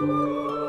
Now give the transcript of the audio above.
Oh.